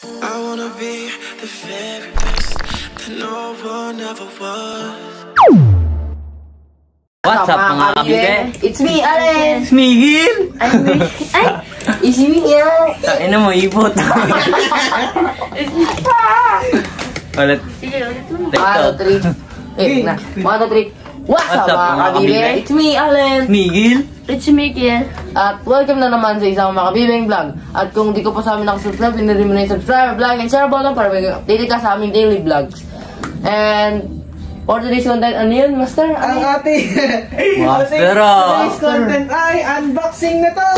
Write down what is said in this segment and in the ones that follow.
I wanna be the very best that no one ever was. What's up mga kabige? It's me, Allen! Smigil! Ay, ay! It's me, yeah! Tangin na mo, ipot. Ulit. Sige, ulit mo. One, two, three. Eh, na. One, two, three. What's, up, mga kabibing? It's me, Allen! Smigil? Rich Miguel. At welcome na naman sa isang mga kabibing vlog. At kung di ko pa sa amin nakasubscribe, pinili mo na yung subscribe, vlog, and share button para maging updated ka sa aming daily vlogs. And for today's content, ano yun, Master? Ano Ang ating Master, Today's ah. content ay unboxing na to!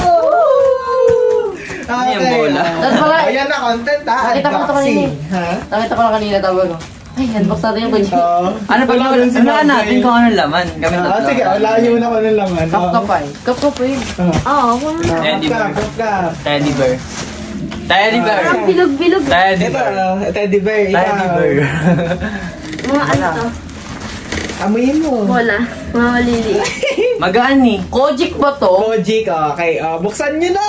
Ano yung bola? Pala, Ayan na content ha, Nakita ko na to unboxing. kanina Ha? nakita ko lang kanina tawag ko. Ay, unbox natin yung. Oo. Ano rin si wala Ma'am natin kung ano laman. Kami Ah, tatlo. sige, walahin mo na kung ano laman. Kapkapay. Kapkapay. Ah. Oo, wala. Teddy bear. Teddy bear. Teddy bear. Parang bilog-bilog. Teddy bear. ah, teddy bear. Teddy bear. Mga ano to? Amuyin mo. Wala. Mga malili. Magaan ni. Kojik ba to? Kojik, okay. ah, buksan nyo na!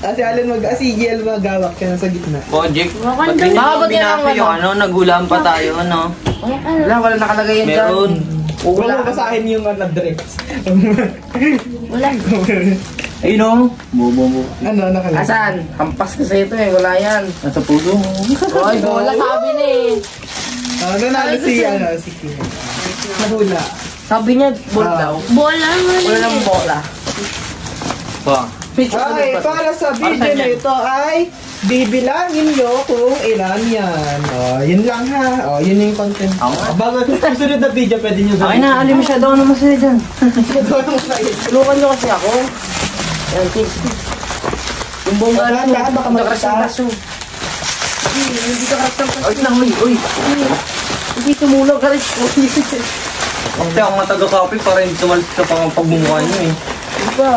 Kasi Alan mag ah, si Giel magawak ka na sa gitna. Project. Mukhang Ba't di Baka nyo ba't yan ang binasa yung ano? ano? Nagulaan pa tayo, ano? Wala, wala nakalagay yan dyan. Meron. Huwag mo basahin yung ano, dress. Wala. Ayun o. Bobo mo. ano, nakalagay? Asan? Hampas ko sa ito eh, wala yan. Nasa puso mo. Ay, bola sabi na eh. Ah, nanalo si, ano, si Kim. Nahula. Sabi niya, bola Ah. daw. Bola nga Wala nang bola. Pa. Okay, para sa video na ito ay bibilangin nyo kung ilan yan. Oh, yun lang ha. Oh, yun yung content. Ako. Oh, bago susunod na video, pwede nyo Ay na, alim siya daw naman sila dyan. Tulungan niyo kasi ako. Yan, tips. Yung Wala, na lahat baka Nakaras ng magtaas. kaso. Hindi ka karas ng kaso. Ay na, uy, uy. Hindi tumulong ka rin. Kasi ang mataga-copy pa rin tumalit sa pang pagmumukha niyo eh. Diba?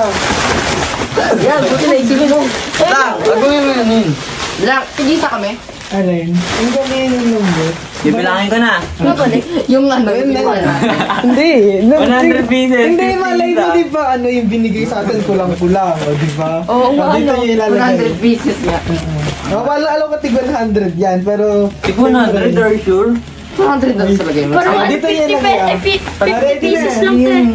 Yan, buti na isipin mo. Black, baguhin mo yun yun. Black, tigisa kami. Alin? Ang ganda yun yung number. Bibilangin ko na. Ano ba? Yung ano, yung ano. Hindi. 100 pieces. Hindi, malay mo, di ba, ano yung binigay sa atin, kulang-kulang, o, di ba? Oo, oh, ano, 100 pieces nga. Oh, wala, alam ko, tig 100 yan, pero... Tig 100, are you sure? 100 ah. na talaga yun. Parang 50 pesos 50 pesos lang, eh.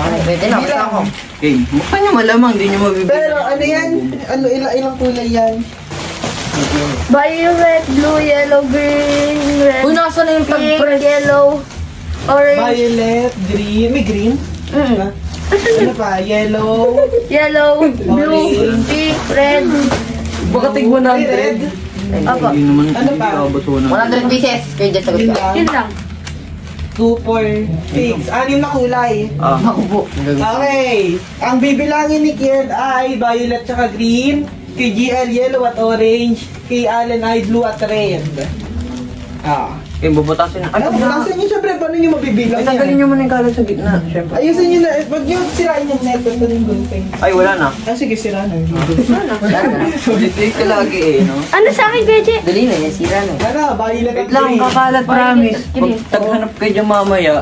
Ay, pwede na. Basta ako. Okay. Mukha niya malamang, hindi niya mabibigyan. Pero ano yan? Ano, ilang, ilang kulay yan? Violet, blue, yellow, green, red. Uy, nasa na yung pag-press? yellow, orange. Violet, green. May green? Mm. Diba? Ano pa? Yellow. Yellow, blue, pink, red. Baka tig 100. Red. Opo. Ano pa? 100 pieces. Kaya dyan sagot ko. Yun lang. 2, 4, 6. Anim na kulay. Ah, Ako po. Okay. Ang bibilangin ni Kiel ay violet tsaka green. Kay GL yellow at orange. Kay Allen ay blue at red. Ah. Okay, bubutasin na. Ay, Ano, butasin niyo syempre, paano niyo mabibilang Ay, tanggalin yan? niyo muna yung kalat sa gitna, syempre. Ayusin niyo na, wag niyo sirain yung net, ito yung gulping. Ay, wala na. Ah, sige, sira na. Ulit ka lagi eh, no? Ano sa akin, Beje? Dali na, yan sira na. Ano, violet at Wait lang, kakalat promise. Pag taghanap kayo dyan mamaya,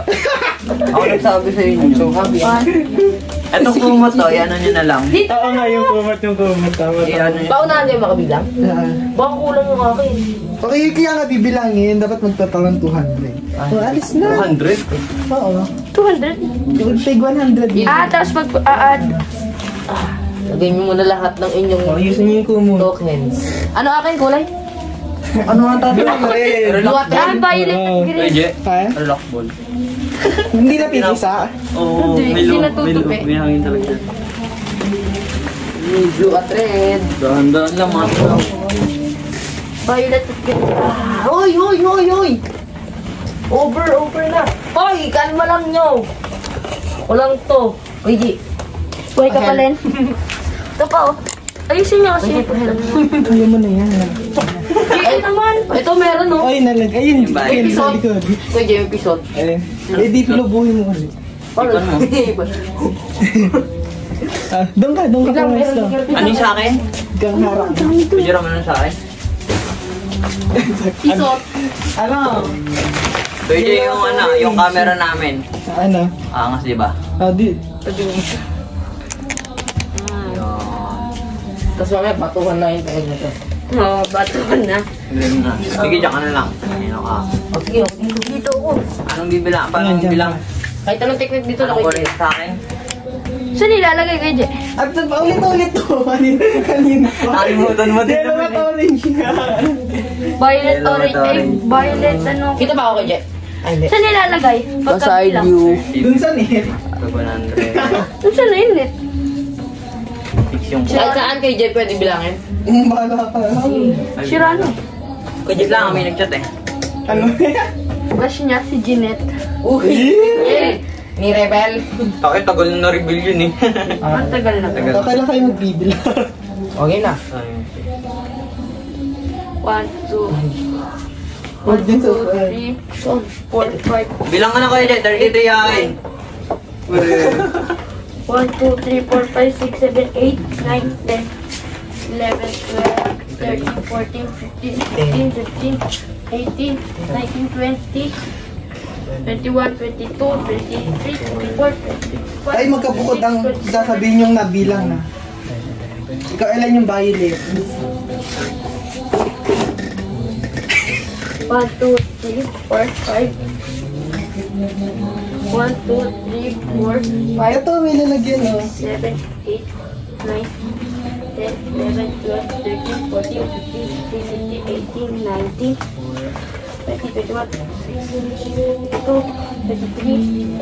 ako nagsabi sa inyo. So, happy. Etong kumot to, yan nyo na lang. Dito. Oo nga, yung kumot, yung kumot. Tama, tama. nyo. Paunahan niyo makabilang? Ah. Baka kulang yung akin. Okay, kaya nga bibilangin, dapat magtatawang 200. Oh, alis na. 200? Oo. 200. Take 100. Ah, tapos pag a-add. Lagay mo muna lahat ng inyong Oh, ayusin niyo yung kumot. tokens. Ano akin kulay? Ano ang. Blue at Ah, red. violet green. Pwede. Ha? Lock ball. Hindi na pinisa. Oo, Hindi, may hindi lo- natutupi. may lo- May hangin talaga dyan. Blue at red. Dahan-dahan lang mga tao. Violet at green. Hoy, hoy, hoy, hoy! Over, over na. Hoy, kalma lang nyo. Walang to. Uy, G. Buhay ka pa, Len. Ito pa, oh. Ayusin niyo kasi. Ayaw mo na yan. Ay, naman. Ito meron, no? Ay, nalag. Ayun, ayun, sa likod. Ito, yung episode. Eh, eh, di lubuhin mo. Ipan mo. Ah, doon ka, doon ka meron. Ano yung sa akin? Kang harap. Pwede naman ano sa akin? Episode. Ano? Pwede yung ano, yung camera namin. Ano? Angas, di ba? Ah, di. Yun. Tapos mamaya, batuhan na yung tayo nito. Oo, bato ka na. Sige, dyan ka na lang. Ayun ka. O sige, dito. Dito ako. Anong bibilang? Paano dyan bilang? Kahit anong technique dito Anong nakikita. orange sa akin? Saan nilalagay kayo dyan? At ulit-ulit to. Kanina. Kanina. Nakalimutan mo din Yellow at eh. orange nga. Violet, orange, eh, violet, ano? Kita ba ako hindi. Saan nilalagay? Pagkabilang. Dun sa net. Ito 100. Dun eh? Fix yung Sa saan kay Jeff pwede bilangin? Baga ka lang. Shirano. Kay Jeff lang kami nagchat eh. Ano yan? Crush niya si Jeanette. Uy! Ni Rebel. Takay, eh, tagal na na-reveal yun eh. Ang tagal na. Tagal. Akala kayo magbibil. okay na. One, two, Huwag din sa Bilang ka na kayo dyan, 33 yan. 1, 2, 3, 4, 5, 6, 7, 8, 9, 10, 11, 12, 13, 14, 15, 16, 17, 18, 19, 20, 21, 22, 23, 24, 25, Ay, magkabukod ang sasabihin yung nabilang ah. na. Ikaw, ilan yung violet? 1, 2, 3, 4, 5, One, two, three, four, five, Ito, may lalagyan oh. seven, eight, nine, ten, eleven, twelve, thirteen, fourteen, fifteen, sixteen, seventeen, eighteen, nineteen, twenty, twenty-one, twenty-two, twenty-three,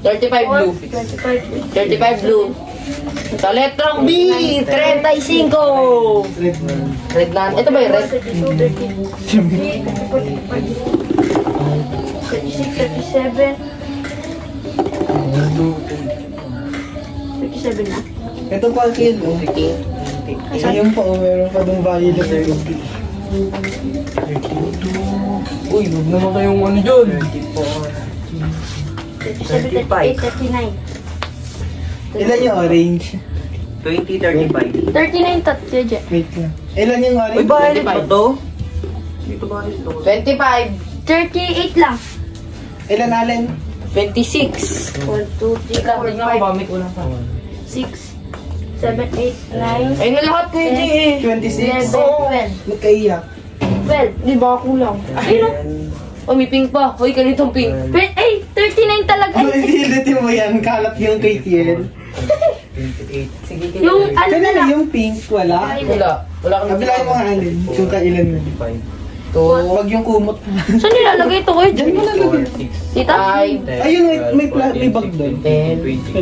35 blue. twenty-five, 35 blue. Sa letrang B, 35! Red na. Ito ba yung red? 32, 33, 34, 35, 36, 37, 37 na. Ito pa, kill. Oh. Ayun pa, oh, meron pa dong violet. Uy, huwag naman kayong ano dyan. 37, 38, 39. Ilan yung orange? 20, 35. 39 tat, Jeje. Wait lang. Ilan yung orange? Uy, violet ba to? Dito ba ito? 25. 38 lang. Ilan, Allen? 26. 1, 2, 3, 4, 5, Bamik ko lang pa. 6, 7, 8, 9, Ayun na lahat eh. 26? 11, 12. Nagkaiyak. 12. Di ba kulang? Ayun o. Oh, may pink pa. Uy, ganitong pink. Ay, 39 talaga. Ay, Ulitin mo yan. Kalat yung kay Kiel. Sige, sige. Yung ano na yung pink, wala. Wala. Wala kang Kabilaan mo nga, Allen. Chuta ilan mo. Two. Wag yung kumot. Saan nilalagay ito kuya? Diyan mo nalagay. Tita? Ayun, may, may, pla- may bag doon. Ten.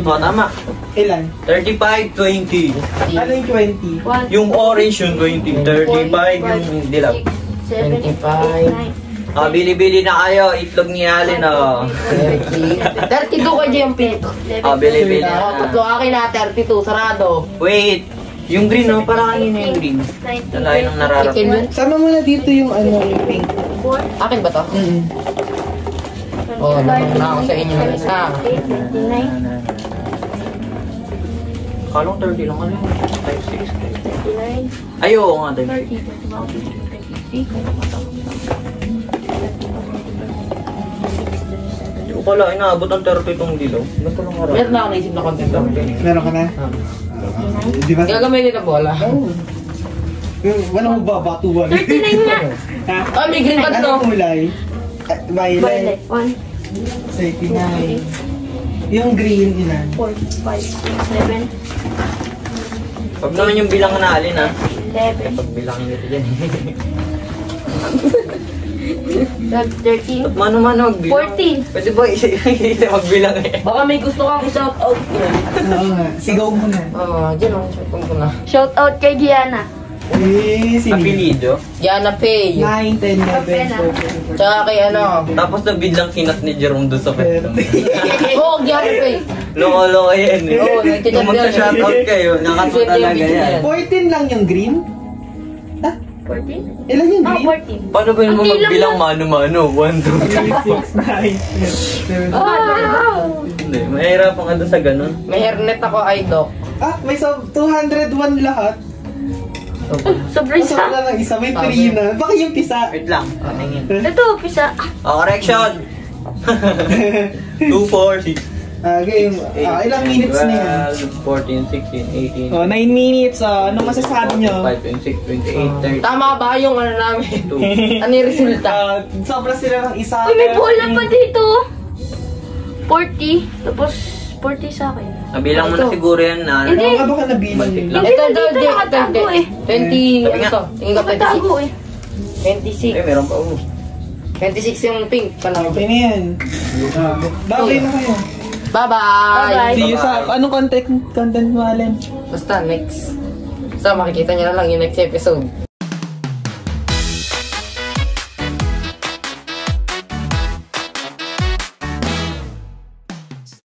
Oh, tama. Ilan? 35, 20. Ano yung 20? 1, Yung orange yung 20. 35 yung dilaw. 7, 8, 9, Ah, bili-bili na kayo. Itlog ni Allen, oh. 30. 32 kayo, J yung pink. Ah, bili-bili Oh, na. tatlo akin na, 32. Sarado. Wait. Yung green, oh. Parang kanina yung green. Dalayan ng nararap. Chicken yun? Sama mo na dito yung ano, yung pink. 4, Akin ba to? Mm. Oh, naman na ako sa inyo ng isa. 29, Kalong 30 lang ano yun. 5, 6. 29, Ay, oo nga, 30. 30, 21, 23, Hindi ko pala, inaabot ang 30 itong dilaw. Ba't lang harap? Meron na ako naisip na content. Meron ka na? Di ba? Gagamitin na bola. Oh. Yung Walang mababatuan. 39 nga. Ha? Ah, may green bag to. Anong kulay? Ah, Violet. Violet. 1, 39. Yung green, ilan? 4, 5, 6, 7, Pag naman yung bilang na Allen, ha? 11, Pag bilang nito dyan. 12, 13, Ba't mano-mano magbilang? 14. Pwede ba isa magbilang eh? Baka may gusto kang i-shout out. Oo nga. Sigaw mo na. Oo, dyan ako. Shout out ko na. Shout out kay Gianna. Eh, sino? Apelido. Yana Pay. 9, 10, 11, 12, Tsaka kay ano. Tapos nabiglang kinat ni Jerome doon sa. 13. Oo, Yana Pay. Loko-loko yan eh. Oo, nagchat Kung magsa-shoutout kayo, nakatuwa talaga yan. 14 lang yung green? Ha? 14? Ilan yung Ah, green? 14. Paano ba bilang magbilang mano-mano? 1, 2, 3. 6, 9, 10, 11. Wow! Hindi, mahirapan ka doon sa ganun. May hairnet ako, ay doc. Ah, may so 201 lahat. Sobrang isa. lang isa, may 3 na. Baka yung pisa. Wait lang, paningin. Ito, pisa. Oh, correction! 2, 4, 6. Ah, game. Ah, ilang minutes na yan? 12, 14, 16, 18, Oh, 9 minutes. Oh, ano masasabi nyo? 5, 26, 28, 30. Tama ba yung ano namin? ano yung resulta? Ah, sobra sila ng isa. Uy, may bola pa dito. 40. Tapos 40 sa akin. Nabilang mo na siguro yan na. Hindi. Ano ka baka nabilang. Hindi, Ito, ito, nandito ito, nakatago eh. 20, ano to? Tingin ka Nakatago eh. 26. Eh, meron pa. Oh. 26 yung pink. Panalo. Okay na yan. Babay na kayo. Bye-bye! See you sa... Anong content, content mo, Allen? Basta, next. Basta, makikita nyo na lang yung next episode.